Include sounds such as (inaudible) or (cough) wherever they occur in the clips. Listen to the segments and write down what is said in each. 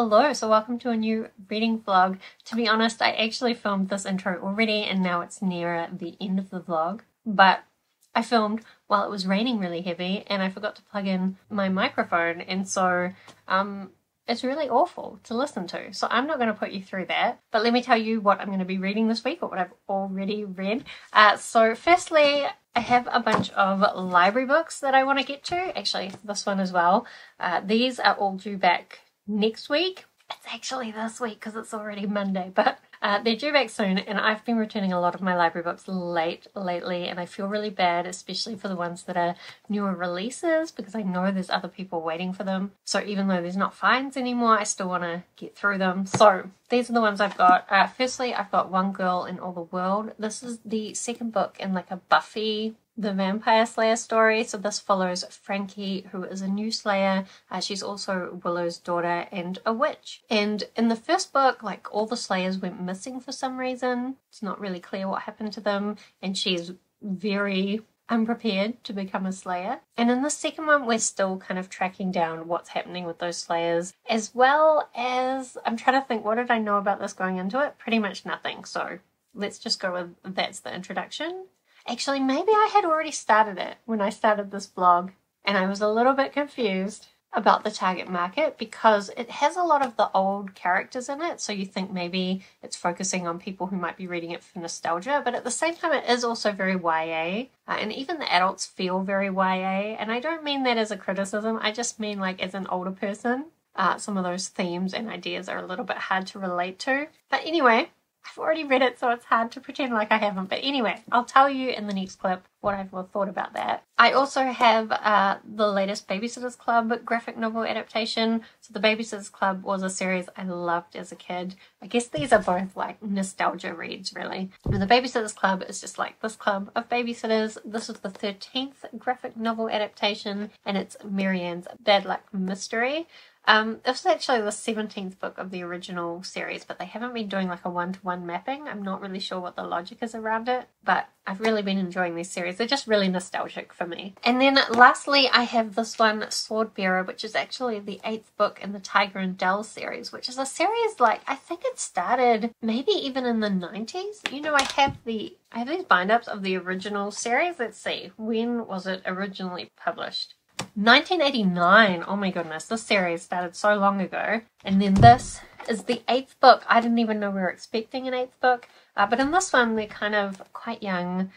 Hello, so welcome to a new reading vlog. To be honest, I actually filmed this intro already and now it's nearer the end of the vlog, but I filmed while it was raining really heavy and I forgot to plug in my microphone and so um, it's really awful to listen to. So I'm not going to put you through that, but let me tell you what I'm going to be reading this week or what I've already read. Uh, so firstly, I have a bunch of library books that I want to get to. Actually, this one as well. Uh, these are all due back next week. It's actually this week because it's already Monday, but uh, they're due back soon, and I've been returning a lot of my library books late lately, and I feel really bad, especially for the ones that are newer releases, because I know there's other people waiting for them. So even though there's not fines anymore, I still want to get through them. So these are the ones I've got. Uh, firstly, I've got One Girl in All the World. This is the second book in like a Buffy the Vampire Slayer story. So this follows Frankie, who is a new Slayer. Uh, she's also Willow's daughter and a witch. And in the first book, like all the Slayers went missing for some reason. It's not really clear what happened to them, and she's very unprepared to become a Slayer. And in the second one, we're still kind of tracking down what's happening with those Slayers, as well as I'm trying to think what did I know about this going into it? Pretty much nothing. So let's just go with that's the introduction. Actually, maybe I had already started it when I started this blog and I was a little bit confused about the target market because it has a lot of the old characters in it. So you think maybe it's focusing on people who might be reading it for nostalgia, but at the same time, it is also very YA. Uh, and even the adults feel very YA. And I don't mean that as a criticism, I just mean like as an older person. Uh, some of those themes and ideas are a little bit hard to relate to. But anyway, I've already read it, so it's hard to pretend like I haven't. But anyway, I'll tell you in the next clip what I've thought about that. I also have uh, the latest Babysitters Club graphic novel adaptation. So the Babysitters Club was a series I loved as a kid. I guess these are both like nostalgia reads, really. And the Babysitters Club is just like this club of babysitters. This is the 13th graphic novel adaptation, and it's Mary-Anne's Bad Luck Mystery. Um, this is actually the 17th book of the original series, but they haven't been doing like a one to one mapping. I'm not really sure what the logic is around it, but I've really been enjoying these series. They're just really nostalgic for me. And then lastly, I have this one, Swordbearer, which is actually the eighth book in the Tiger and Del series, which is a series like, I think it started maybe even in the 90s. You know, I have the I have these bind ups of the original series. Let's see, when was it originally published? 1989. Oh my goodness, this series started so long ago. And then this is the eighth book. I didn't even know we were expecting an eighth book. Uh, but in this one, they're kind of quite young.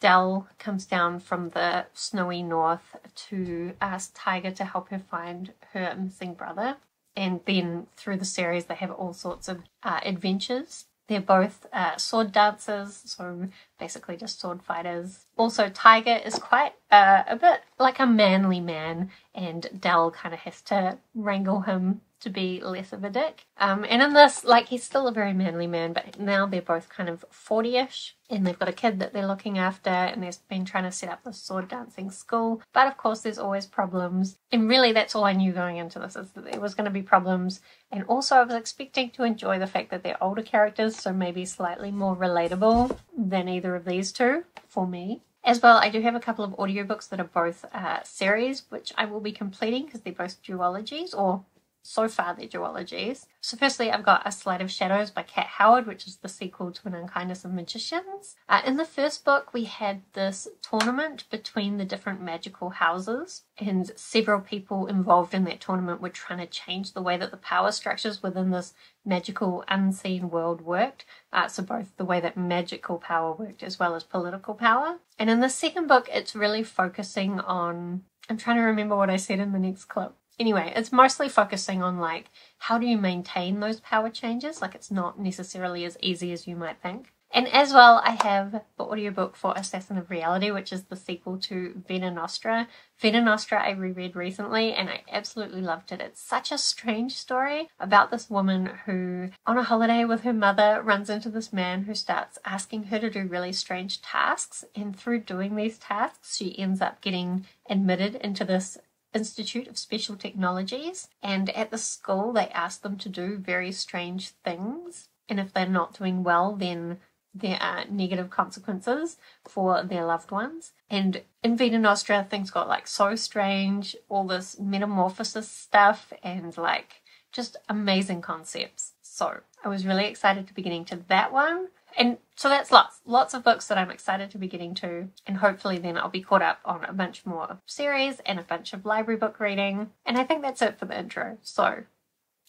Del comes down from the snowy north to ask Tiger to help her find her missing brother. And then through the series, they have all sorts of uh, adventures. They're both uh, sword dancers, so basically just sword fighters. Also, Tiger is quite uh, a bit like a manly man, and Del kind of has to wrangle him to be less of a dick. Um, and in this, like, he's still a very manly man, but now they're both kind of 40 ish, and they've got a kid that they're looking after, and they've been trying to set up the sword dancing school. But of course, there's always problems. And really, that's all I knew going into this is that there was going to be problems. And also, I was expecting to enjoy the fact that they're older characters, so maybe slightly more relatable than either of these two for me. As well, I do have a couple of audiobooks that are both uh, series, which I will be completing because they're both duologies or so far they're duologies. So firstly, I've got A Sleight of Shadows by Kat Howard, which is the sequel to An Unkindness of Magicians. Uh, in the first book, we had this tournament between the different magical houses, and several people involved in that tournament were trying to change the way that the power structures within this magical unseen world worked. Uh, so both the way that magical power worked as well as political power. And in the second book, it's really focusing on I'm trying to remember what I said in the next clip anyway, it's mostly focusing on like how do you maintain those power changes? Like it's not necessarily as easy as you might think. And as well, I have the audiobook for Assassin of Reality, which is the sequel to Vita Nostra. Vita Nostra I reread recently and I absolutely loved it. It's such a strange story about this woman who, on a holiday with her mother, runs into this man who starts asking her to do really strange tasks. And through doing these tasks, she ends up getting admitted into this Institute of Special Technologies, and at the school they ask them to do very strange things. And if they're not doing well, then there are negative consequences for their loved ones. And in Vita Nostra, things got like so strange, all this metamorphosis stuff, and like just amazing concepts. So I was really excited to be getting to that one. And so that's lots, lots of books that I'm excited to be getting to. And hopefully then I'll be caught up on a bunch more series and a bunch of library book reading. And I think that's it for the intro. So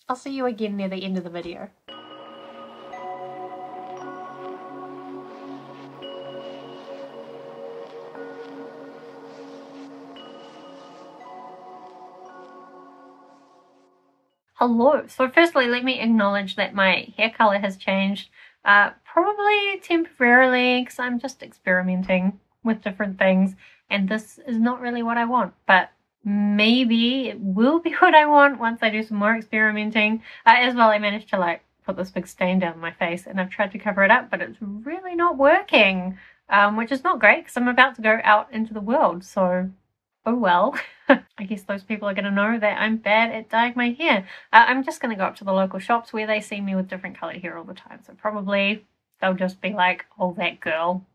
I'll see you again near the end of the video. Hello. So firstly, let me acknowledge that my hair color has changed, uh, probably temporarily because I'm just experimenting with different things and this is not really what I want, but maybe it will be (laughs) what I want once I do some more experimenting. Uh, as well, I managed to like put this big stain down my face and I've tried to cover it up, but it's really not working, um, which is not great because I'm about to go out into the world. So oh well. (laughs) I guess those people are going to know that I'm bad at dyeing my hair. Uh, I'm just going to go up to the local shops where they see me with different coloured hair all the time. So probably they'll just be like, oh, that girl.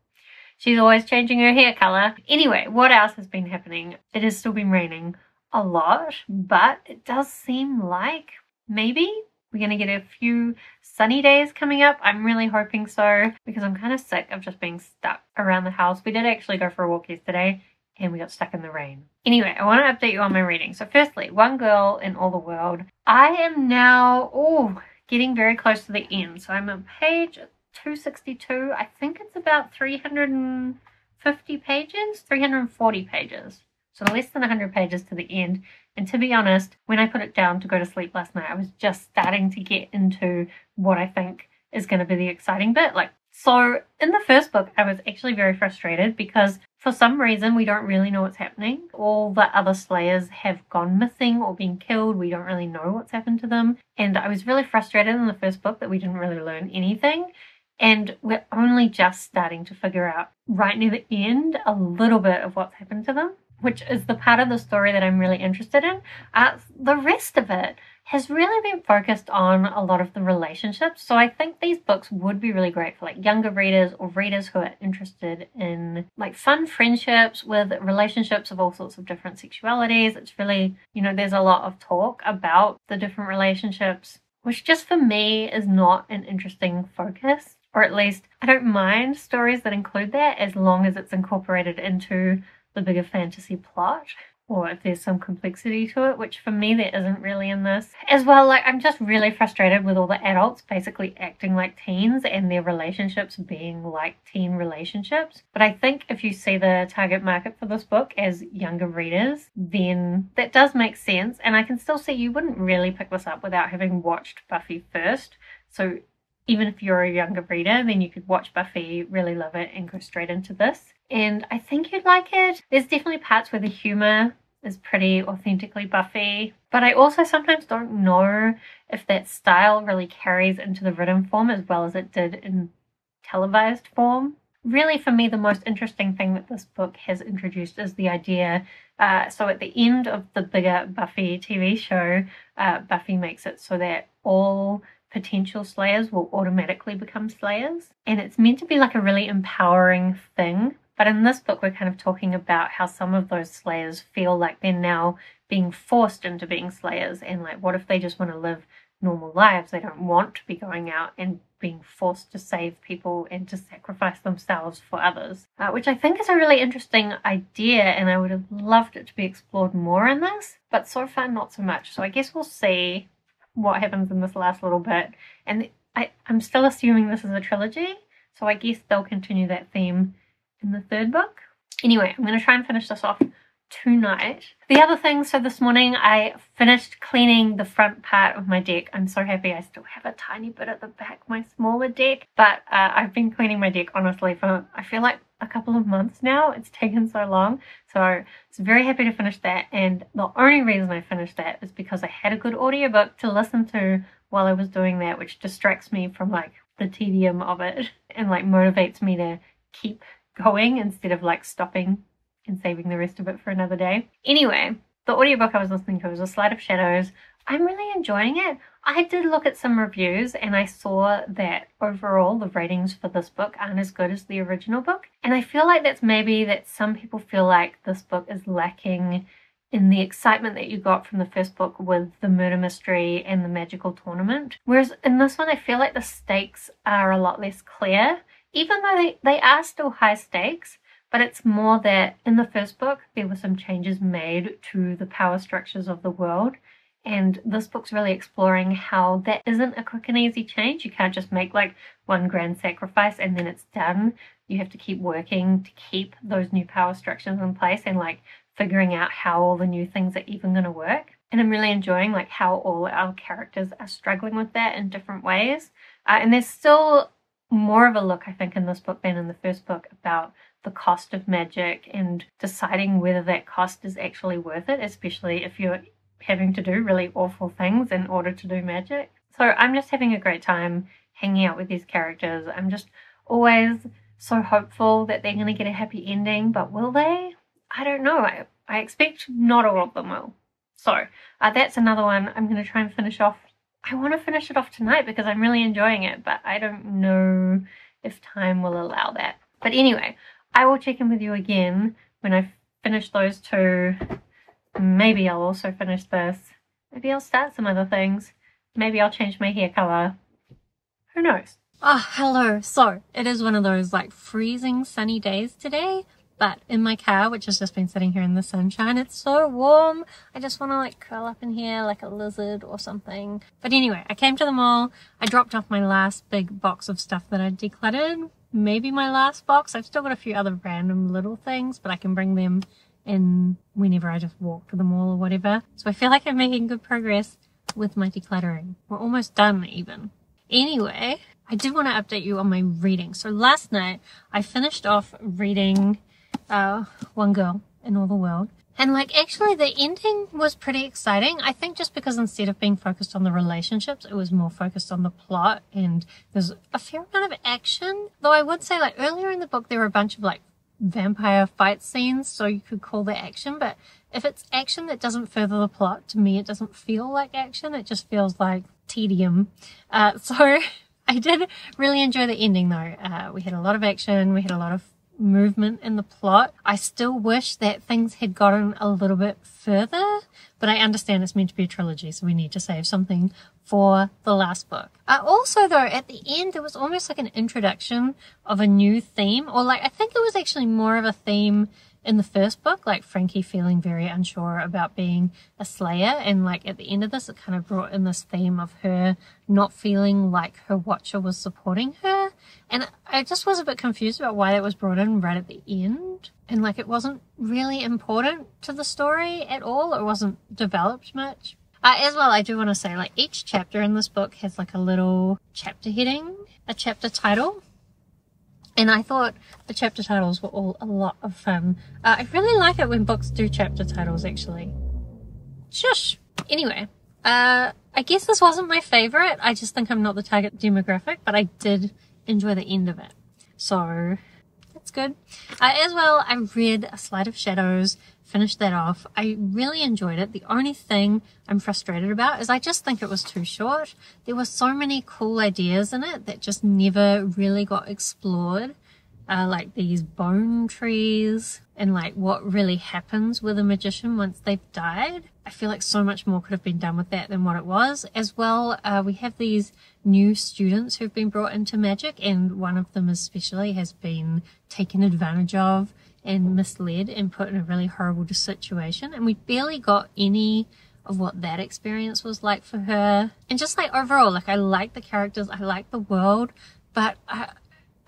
She's always changing her hair colour. Anyway, what else has been happening? It has still been raining a lot, but it does seem like maybe we're going to get a few sunny days coming up. I'm really hoping so because I'm kind of sick of just being stuck around the house. We did actually go for a walk yesterday and we got stuck in the rain. Anyway, I want to update you on my reading. So firstly, One Girl in All the World. I am now, oh, getting very close to the end. So I'm on page 262. I think it's about 350 pages, 340 pages. So less than 100 pages to the end. And to be honest, when I put it down to go to sleep last night, I was just starting to get into what I think is going to be the exciting bit. Like, so in the first book, I was actually very frustrated because for some reason, we don't really know what's happening. All the other Slayers have gone missing or been killed. We don't really know what's happened to them. And I was really frustrated in the first book that we didn't really learn anything. And we're only just starting to figure out right near the end a little bit of what's happened to them, which is the part of the story that I'm really interested in. Uh, the rest of it, has really been focused on a lot of the relationships. So I think these books would be really great for like younger readers or readers who are interested in like fun friendships with relationships of all sorts of different sexualities. It's really, you know, there's a lot of talk about the different relationships, which just for me is not an interesting focus. Or at least I don't mind stories that include that as long as it's incorporated into the bigger fantasy plot or if there's some complexity to it, which for me there isn't really in this. As well, like I'm just really frustrated with all the adults basically acting like teens and their relationships being like teen relationships. But I think if you see the target market for this book as younger readers, then that does make sense. And I can still see you wouldn't really pick this up without having watched Buffy first. So even if you're a younger reader, then you could watch Buffy, really love it, and go straight into this and I think you'd like it. There's definitely parts where the humor is pretty authentically Buffy, but I also sometimes don't know if that style really carries into the written form as well as it did in televised form. Really, for me, the most interesting thing that this book has introduced is the idea. Uh, so, at the end of the bigger Buffy TV show, uh, Buffy makes it so that all potential slayers will automatically become slayers. And it's meant to be like a really empowering thing but in this book, we're kind of talking about how some of those slayers feel like they're now being forced into being slayers. And like, what if they just want to live normal lives? They don't want to be going out and being forced to save people and to sacrifice themselves for others, uh, which I think is a really interesting idea. And I would have loved it to be explored more in this, but so far, not so much. So I guess we'll see what happens in this last little bit. And I, I'm still assuming this is a trilogy. So I guess they'll continue that theme in the third book. Anyway, I'm going to try and finish this off tonight. The other thing, so this morning I finished cleaning the front part of my deck. I'm so happy I still have a tiny bit at the back, my smaller deck, but uh, I've been cleaning my deck honestly for I feel like a couple of months now. It's taken so long. So I was very happy to finish that and the only reason I finished that is because I had a good audiobook to listen to while I was doing that, which distracts me from like the tedium of it (laughs) and like motivates me to keep going instead of like stopping and saving the rest of it for another day. Anyway, the audiobook I was listening to was A Sleight of Shadows. I'm really enjoying it. I did look at some reviews and I saw that overall the ratings for this book aren't as good as the original book. And I feel like that's maybe that some people feel like this book is lacking in the excitement that you got from the first book with the murder mystery and the magical tournament. Whereas in this one, I feel like the stakes are a lot less clear, even though they, they are still high stakes. But it's more that in the first book, there were some changes made to the power structures of the world. And this book's really exploring how that isn't a quick and easy change. You can't just make like one grand sacrifice and then it's done. You have to keep working to keep those new power structures in place and like figuring out how all the new things are even going to work. And I'm really enjoying like how all our characters are struggling with that in different ways. Uh, and there's still more of a look, I think, in this book than in the first book about the cost of magic and deciding whether that cost is actually worth it, especially if you're having to do really awful things in order to do magic. So I'm just having a great time hanging out with these characters. I'm just always so hopeful that they're going to get a happy ending, but will they? I don't know. I, I expect not all of them will. So uh, that's another one I'm going to try and finish off. I want to finish it off tonight because I'm really enjoying it, but I don't know if time will allow that. But anyway, I will check in with you again when I finish those two. Maybe I'll also finish this. Maybe I'll start some other things. Maybe I'll change my hair color. Who knows? Ah, oh, hello. So, it is one of those like freezing sunny days today. But in my car, which has just been sitting here in the sunshine, it's so warm. I just want to like curl up in here like a lizard or something. But anyway, I came to the mall. I dropped off my last big box of stuff that I decluttered. Maybe my last box. I've still got a few other random little things, but I can bring them in whenever I just walk to the mall or whatever. So I feel like I'm making good progress with my decluttering. We're almost done even. Anyway, I did want to update you on my reading. So last night I finished off reading uh, One Girl in All the World. And like actually the ending was pretty exciting. I think just because instead of being focused on the relationships, it was more focused on the plot and there's a fair amount of action. Though I would say like earlier in the book there were a bunch of like vampire fight scenes, so you could call that action, but if it's action that doesn't further the plot, to me it doesn't feel like action, it just feels like tedium. Uh, (laughs) so I did really enjoy the ending though. Uh, we had a lot of action, we had a lot of movement in the plot. I still wish that things had gotten a little bit further, but I understand it's meant to be a trilogy, so we need to save something for the last book. Uh, also though, at the end, there was almost like an introduction of a new theme, or like, I think it was actually more of a theme in the first book, like Frankie feeling very unsure about being a slayer. And like at the end of this, it kind of brought in this theme of her not feeling like her watcher was supporting her. And I just was a bit confused about why that was brought in right at the end. And like it wasn't really important to the story at all. It wasn't developed much. Uh, as well, I do want to say like each chapter in this book has like a little chapter heading, a chapter title and I thought the chapter titles were all a lot of fun. Uh, I really like it when books do chapter titles, actually. Shush! Anyway, uh, I guess this wasn't my favorite. I just think I'm not the target demographic, but I did enjoy the end of it. So, that's good. Uh, as well, I read A Sleight of Shadows finished that off. I really enjoyed it. The only thing I'm frustrated about is I just think it was too short. There were so many cool ideas in it that just never really got explored. Uh, like these bone trees and like what really happens with a magician once they've died. I feel like so much more could have been done with that than what it was. As well, uh, we have these new students who've been brought into magic and one of them especially has been taken advantage of and misled and put in a really horrible situation. And we barely got any of what that experience was like for her. And just like overall, like I like the characters, I like the world, but I,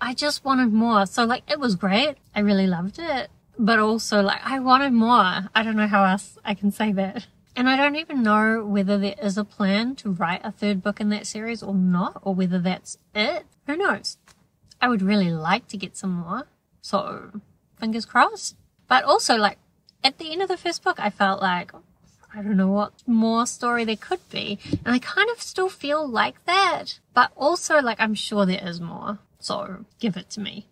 I just wanted more. So like it was great. I really loved it. But also like I wanted more. I don't know how else I can say that. And I don't even know whether there is a plan to write a third book in that series or not, or whether that's it. Who knows? I would really like to get some more. So fingers crossed. But also, like, at the end of the first book, I felt like, I don't know what more story there could be. And I kind of still feel like that. But also, like, I'm sure there is more. So give it to me.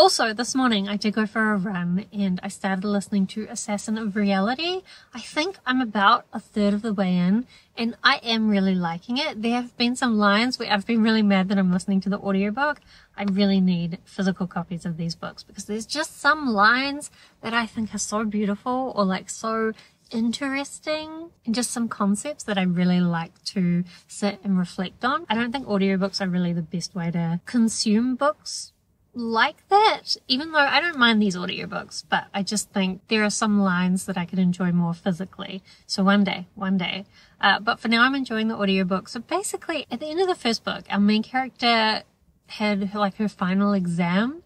Also, this morning I did go for a run and I started listening to Assassin of Reality. I think I'm about a third of the way in and I am really liking it. There have been some lines where I've been really mad that I'm listening to the audiobook. I really need physical copies of these books because there's just some lines that I think are so beautiful or like so interesting and just some concepts that I really like to sit and reflect on. I don't think audiobooks are really the best way to consume books like that, even though I don't mind these audiobooks, but I just think there are some lines that I could enjoy more physically. So one day, one day. Uh, but for now, I'm enjoying the audiobook. So basically, at the end of the first book, our main character had like her final exam,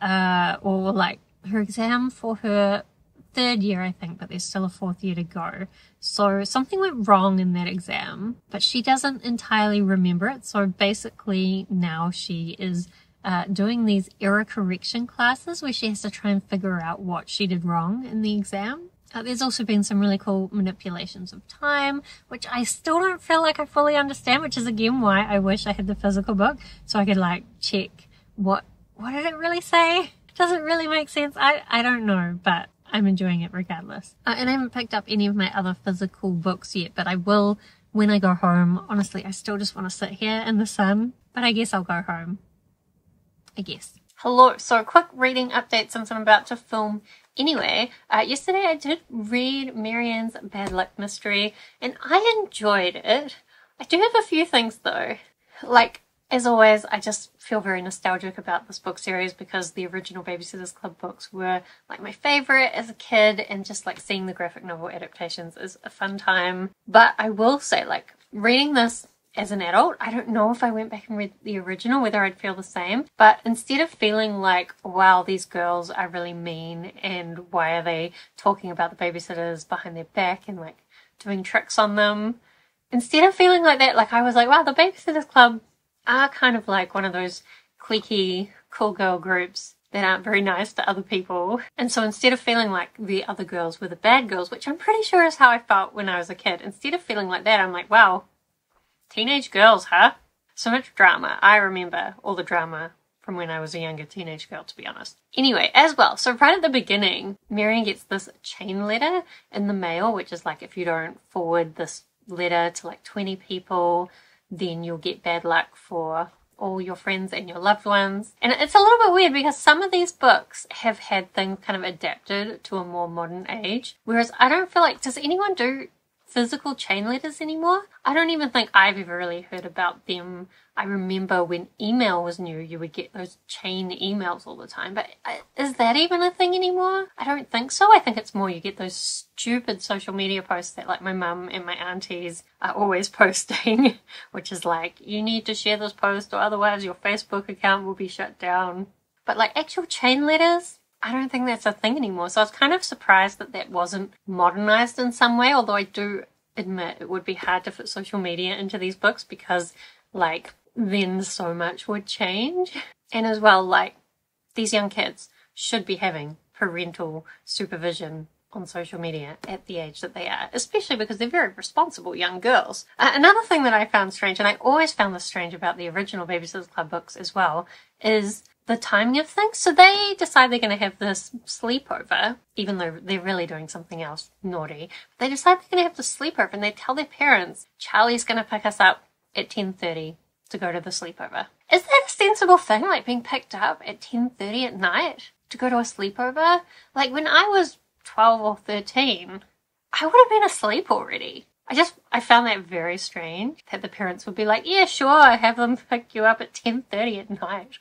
uh, or like her exam for her third year, I think, but there's still a fourth year to go. So something went wrong in that exam, but she doesn't entirely remember it. So basically now she is uh, doing these error correction classes where she has to try and figure out what she did wrong in the exam. Uh, there's also been some really cool manipulations of time, which I still don't feel like I fully understand, which is again why I wish I had the physical book so I could like check what, what did it really say? Does it really make sense? I, I don't know, but I'm enjoying it regardless. Uh, and I haven't picked up any of my other physical books yet, but I will when I go home. Honestly, I still just want to sit here in the sun, but I guess I'll go home. I guess. Hello, so quick reading update since I'm about to film anyway. Uh, yesterday I did read Mary-Anne's Bad Luck Mystery and I enjoyed it. I do have a few things though. Like, as always, I just feel very nostalgic about this book series because the original Babysitters Club books were like my favorite as a kid and just like seeing the graphic novel adaptations is a fun time. But I will say like reading this as an adult, I don't know if I went back and read the original, whether I'd feel the same. But instead of feeling like, wow, these girls are really mean and why are they talking about the babysitters behind their back and like doing tricks on them, instead of feeling like that, like I was like, wow, the Babysitters Club are kind of like one of those cliquey, cool girl groups that aren't very nice to other people. And so instead of feeling like the other girls were the bad girls, which I'm pretty sure is how I felt when I was a kid, instead of feeling like that, I'm like, wow, teenage girls, huh? So much drama. I remember all the drama from when I was a younger teenage girl, to be honest. Anyway, as well, so right at the beginning, Mary-Anne gets this chain letter in the mail, which is like if you don't forward this letter to like 20 people, then you'll get bad luck for all your friends and your loved ones. And it's a little bit weird because some of these books have had things kind of adapted to a more modern age. Whereas I don't feel like, does anyone do physical chain letters anymore. I don't even think I've ever really heard about them. I remember when email was new, you would get those chain emails all the time. But uh, is that even a thing anymore? I don't think so. I think it's more you get those stupid social media posts that like my mum and my aunties are always (laughs) posting, which is like, you need to share this post or otherwise your Facebook account will be shut down. But like actual chain letters, I don't think that's a thing anymore. So I was kind of surprised that that wasn't modernized in some way, although I do admit it would be hard to fit social media into these books because, like, then so much would change. And as well, like, these young kids should be having parental supervision on social media at the age that they are, especially because they're very responsible young girls. Uh, another thing that I found strange, and I always found this strange about the original Babysitters Club books as well, is the timing of things. So they decide they're going to have this sleepover, even though they're really doing something else naughty. But They decide they're going to have the sleepover, and they tell their parents, "Charlie's going to pick us up at ten thirty to go to the sleepover." Is that a sensible thing, like being picked up at ten thirty at night to go to a sleepover? Like when I was twelve or thirteen, I would have been asleep already. I just I found that very strange that the parents would be like, "Yeah, sure, I have them pick you up at ten thirty at night."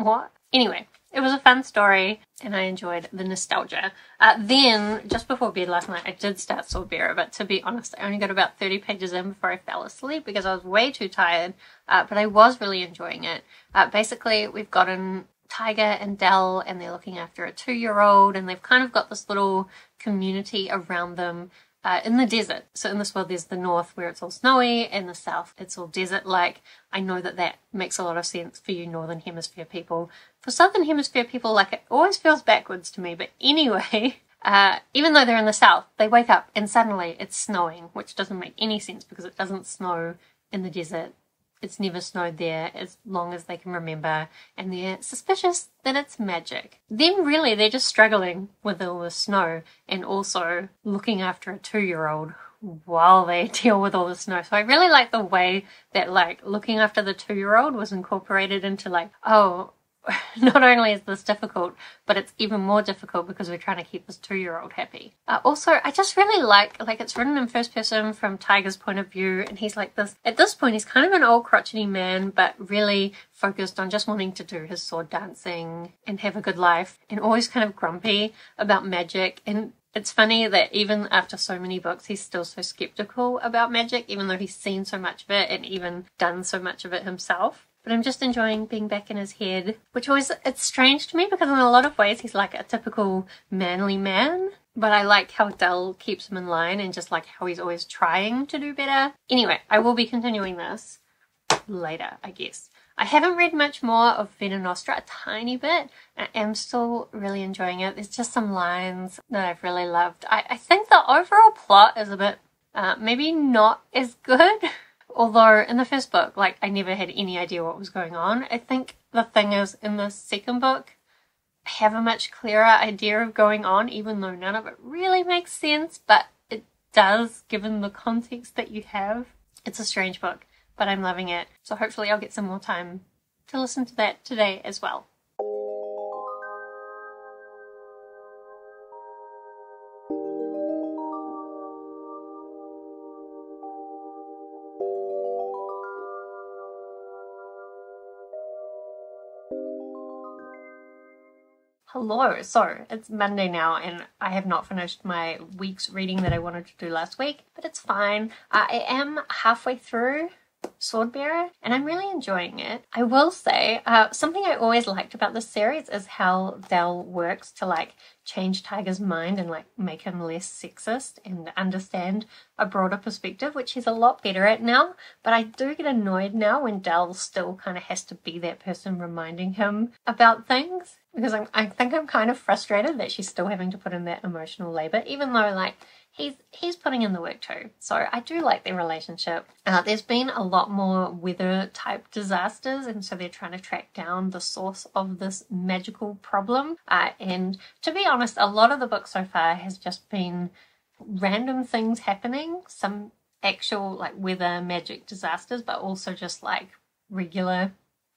What? Anyway, it was a fun story and I enjoyed the nostalgia. Uh, then, just before bed last night, I did start Swordbearer, but to be honest, I only got about 30 pages in before I fell asleep because I was way too tired, uh, but I was really enjoying it. Uh, basically, we've gotten Tiger and Del and they're looking after a two-year-old and they've kind of got this little community around them uh, in the desert. So in this world, there's the north where it's all snowy, and the south it's all desert-like. I know that that makes a lot of sense for you northern hemisphere people. For southern hemisphere people, like it always feels backwards to me. But (laughs) anyway, uh, even though they're in the south, they wake up and suddenly it's snowing, which doesn't make any sense because it doesn't snow in the desert it's never snowed there as long as they can remember, and they're suspicious that it's magic. Then, really, they're just struggling with all the snow and also looking after a two year old while they (laughs) deal with all the snow. So I really like the way that, like, looking after the two year old was incorporated into, like, oh, (laughs) not only is this difficult, but it's even more difficult because we're trying to keep this two-year-old happy. Uh, also, I just really like, like it's written in first person from Tiger's point of view, and he's like this, at this point, he's kind of an old crotchety man, but really focused on just wanting to do his sword dancing and have a good life, and always kind of grumpy about magic, and it's funny that even after so many books, he's still so skeptical about magic, even though he's seen so much of it and even done so much of it himself. But I'm just enjoying being back in his head, which always, it's strange to me because in a lot of ways he's like a typical manly man. But I like how Del keeps him in line and just like how he's always trying to do better. Anyway, I will be continuing this later, I guess. I haven't read much more of Vita Nostra, a tiny bit. I am still really enjoying it. There's just some lines that I've really loved. I, I think the overall plot is a bit, uh, maybe not as good. (laughs) Although in the first book, like I never had any idea what was going on. I think the thing is in the second book, I have a much clearer idea of going on, even though none of it really makes sense, but it does given the context that you have. It's a strange book, but I'm loving it. So hopefully I'll get some more time to listen to that today as well. Hello, so it's Monday now and I have not finished my week's reading that I wanted to do last week, but it's fine. I am halfway through Swordbearer, and I'm really enjoying it. I will say, uh, something I always liked about this series is how Del works to like change Tiger's mind and like make him less sexist and understand a broader perspective, which he's a lot better at now. But I do get annoyed now when Del still kind of has to be that person reminding him about things because I'm, I think I'm kind of frustrated that she's still having to put in that emotional labor, even though like he's he's putting in the work too. So I do like their relationship. Uh, there's been a lot more weather type disasters, and so they're trying to track down the source of this magical problem. Uh, and to be honest, a lot of the book so far has just been random things happening. Some actual like weather magic disasters, but also just like regular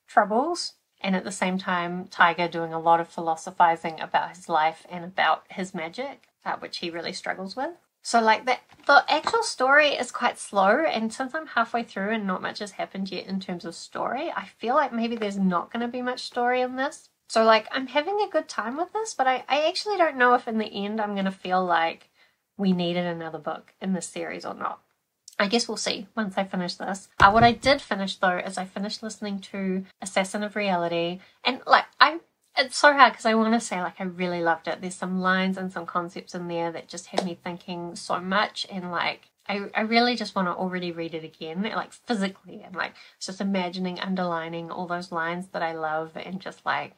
troubles. And at the same time, Tiger doing a lot of philosophizing about his life and about his magic, uh, which he really struggles with. So like the the actual story is quite slow and since I'm halfway through and not much has happened yet in terms of story, I feel like maybe there's not going to be much story in this. So like I'm having a good time with this, but I, I actually don't know if in the end I'm going to feel like we needed another book in this series or not. I guess we'll see once I finish this. Uh, what I did finish though is I finished listening to Assassin of Reality and like I it's so hard because I want to say like I really loved it. There's some lines and some concepts in there that just had me thinking so much and like I, I really just want to already read it again, like physically and like just imagining underlining all those lines that I love and just like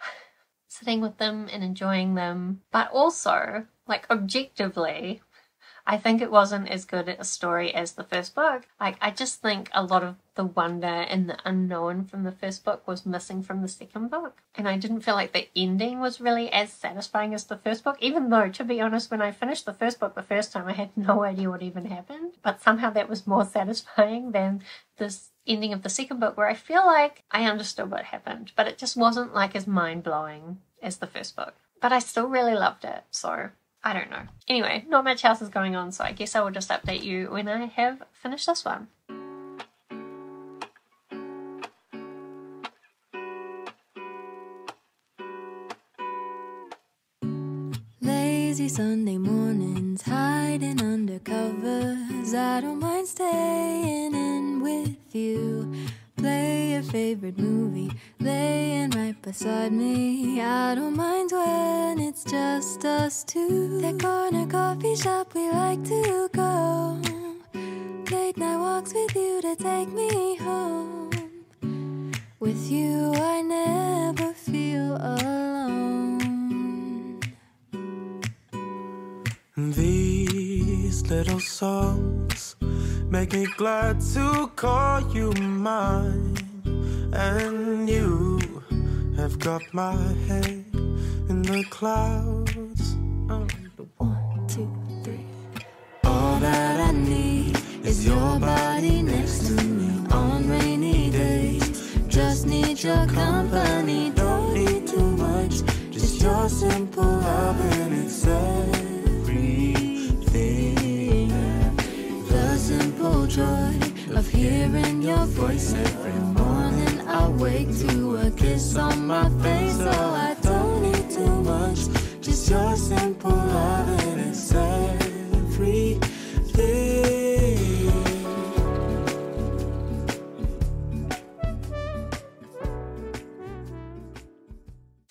(sighs) sitting with them and enjoying them. But also, like objectively, I think it wasn't as good a story as the first book. Like, I just think a lot of the wonder and the unknown from the first book was missing from the second book. And I didn't feel like the ending was really as satisfying as the first book, even though, to be honest, when I finished the first book the first time, I had (laughs) no idea what even happened. But somehow that was more (laughs) satisfying than this ending of the second book, where I feel like I understood what happened, but it just wasn't like as mind blowing as the first book. But I still really loved it, so I don't know. Anyway, not much else is going on, so I guess I will just update you when I have finished this one. Lazy Sunday mornings, hiding under covers. I don't mind staying in with you. Play your favorite movie, beside me. I don't mind when it's just us two. That corner coffee shop we like to go. Late night walks with you to take me home. With you, I never feel alone. These little songs make me glad to call you mine. And you have got my head in the clouds. One, two, three. All that I need is your body next to me on rainy days. Just need your company don't need too much. Just your simple love and it's everything. The simple joy of hearing your voice every morning. I wake to kiss on my face, so I don't need too much. Just your simple love and it's everything.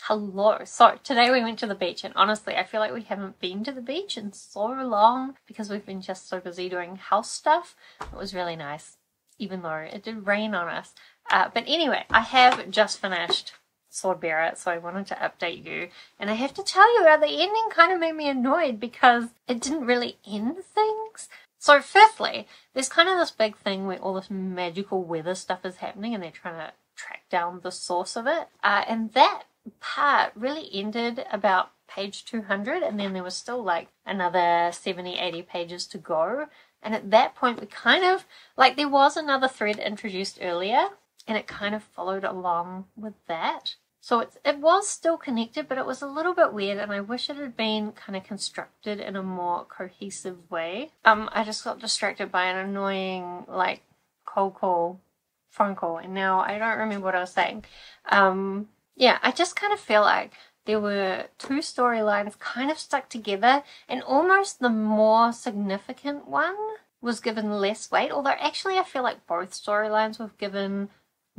Hello. So today we went to the beach, and honestly, I feel like we haven't been to the beach in so long because we've been just so busy doing house stuff. It was really nice, even though it did rain on us. Uh, but anyway, I have just finished Swordbearer, so I wanted to update you. And I have to tell you, uh, the ending kind of made me annoyed because it didn't really end things. So, firstly, there's kind of this big thing where all this magical weather stuff is happening, and they're trying to track down the source of it. Uh, and that part really ended about page 200 and then there was still like another 70 80 pages to go and at that point we kind of like there was another thread introduced earlier and it kind of followed along with that so it's, it was still connected but it was a little bit weird and i wish it had been kind of constructed in a more cohesive way um i just got distracted by an annoying like cold call phone call and now i don't remember what i was saying um yeah, I just kind of feel like there were two storylines kind of stuck together, and almost the more significant one was given less weight. Although, actually, I feel like both storylines were given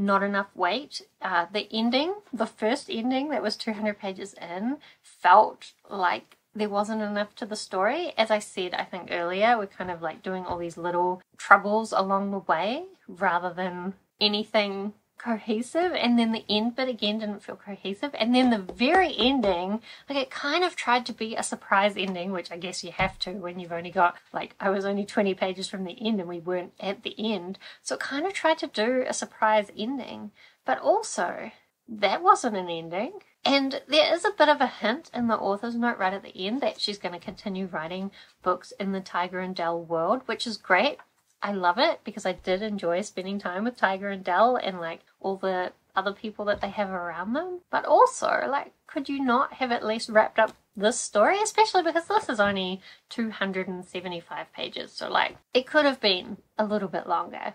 not enough weight. Uh, the ending, the first ending that was 200 pages in, felt like there wasn't enough to the story. As I said, I think earlier, we're kind of like doing all these little troubles along the way rather than anything cohesive and then the end bit again didn't feel cohesive. And then the very ending like it kind of tried to be a surprise ending which i guess you have to when you've only got like i was only 20 pages from the end and we weren't at the end. So it kind of tried to do a surprise ending. But also that wasn't an ending. And there is a bit of a hint in the author's note right at the end that she's going to continue writing books in the Tiger and Del world, which is great. I love it because I did enjoy spending time with Tiger and Del and like all the other people that they have around them. But also, like, could you not have at least wrapped up this story? Especially because this is only 275 pages. So, like, it could have been a little bit longer.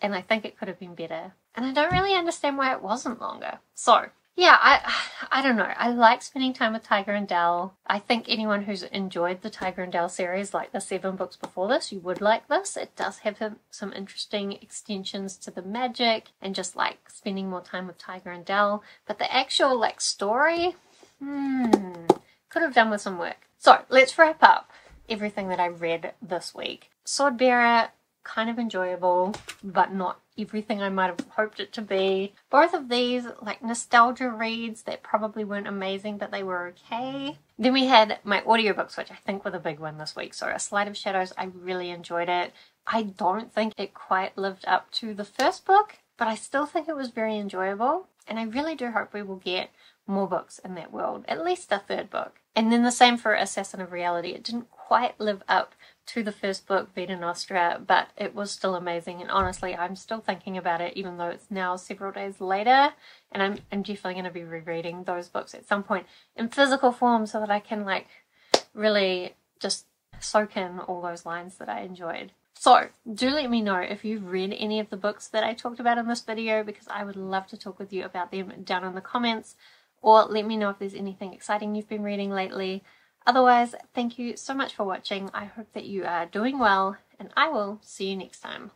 And I think it could have been better. And I don't really understand why it wasn't longer. So, yeah, I (sighs) I don't know. I like spending time with Tiger and Del. I think anyone who's enjoyed the Tiger and Del series, like the seven books before this, you would like this. It does have some interesting extensions to the magic and just like spending more time with Tiger and Del. But the actual like story, hmm, could have done with some work. So let's wrap up everything that I read this week. Swordbearer, kind of enjoyable, but not everything I might have hoped it to be. Both of these, like nostalgia reads that probably weren't amazing, but they were okay. Then we had my audiobooks, which I think were the big one this week. So, A Sleight of Shadows, I really enjoyed it. I don't think it quite lived up to the first book, but I still think it was very enjoyable. And I really do hope we will get more books in that world, at least a third book. And then the same for Assassin of Reality. It didn't quite live up to the first book, Vita Nostra, but it was still amazing. And honestly, I'm still thinking about it, even though it's now several days later. And I'm, I'm definitely going to be rereading those books at some point in physical form so that I can, like, really just soak in all those lines that I enjoyed. So, do let me know if you've read any of the books that I talked about in this video because I would love to talk with you about them down in the comments. Or let me know if there's anything exciting you've been reading lately. Otherwise, thank you so much for watching. I hope that you are doing well, and I will see you next time.